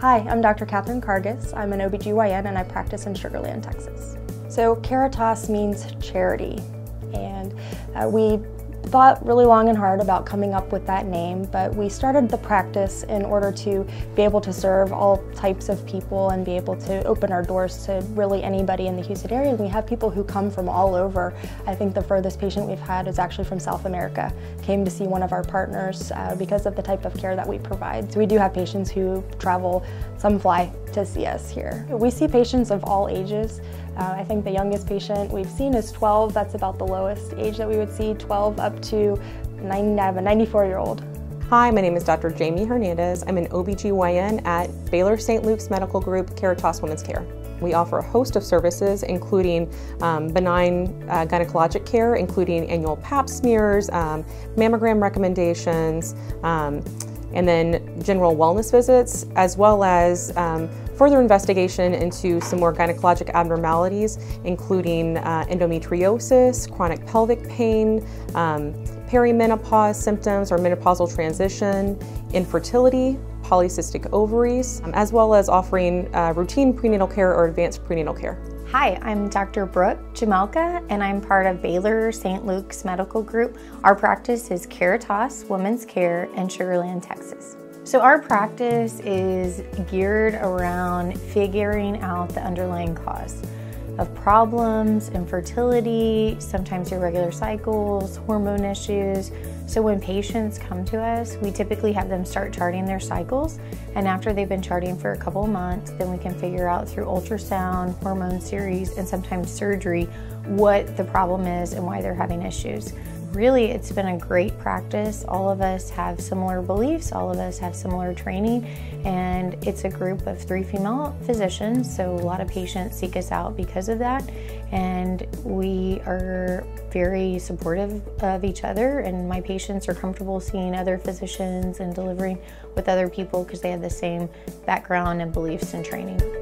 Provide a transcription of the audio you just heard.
Hi, I'm Dr. Kathryn Karges. I'm an OBGYN and I practice in Sugar Land, Texas. So Caritas means charity and uh, we thought really long and hard about coming up with that name, but we started the practice in order to be able to serve all types of people and be able to open our doors to really anybody in the Houston area. And we have people who come from all over. I think the furthest patient we've had is actually from South America, came to see one of our partners uh, because of the type of care that we provide. So we do have patients who travel, some fly to see us here. We see patients of all ages. Uh, I think the youngest patient we've seen is 12. That's about the lowest age that we would see, 12 up to 90, I have a 94 year old. Hi, my name is Dr. Jamie Hernandez. I'm an OBGYN at Baylor St. Luke's Medical Group, Caritas Women's Care. We offer a host of services, including um, benign uh, gynecologic care, including annual pap smears, um, mammogram recommendations, um, and then general wellness visits, as well as um, further investigation into some more gynecologic abnormalities, including uh, endometriosis, chronic pelvic pain, um, perimenopause symptoms or menopausal transition, infertility, polycystic ovaries, um, as well as offering uh, routine prenatal care or advanced prenatal care. Hi, I'm Dr. Brooke Jemelka, and I'm part of Baylor St. Luke's Medical Group. Our practice is Caritas Women's Care in Sugar Land, Texas. So our practice is geared around figuring out the underlying cause of problems, infertility, sometimes irregular cycles, hormone issues. So when patients come to us, we typically have them start charting their cycles. And after they've been charting for a couple months, then we can figure out through ultrasound, hormone series, and sometimes surgery what the problem is and why they're having issues. Really, it's been a great practice. All of us have similar beliefs, all of us have similar training, and it's a group of three female physicians, so a lot of patients seek us out because of that. And we are very supportive of each other, and my patients are comfortable seeing other physicians and delivering with other people because they have the same background and beliefs and training.